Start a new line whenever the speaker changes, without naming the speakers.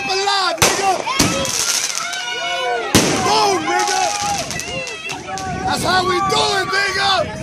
keep alive, nigga. Boom, nigga. That's how we do it, nigga.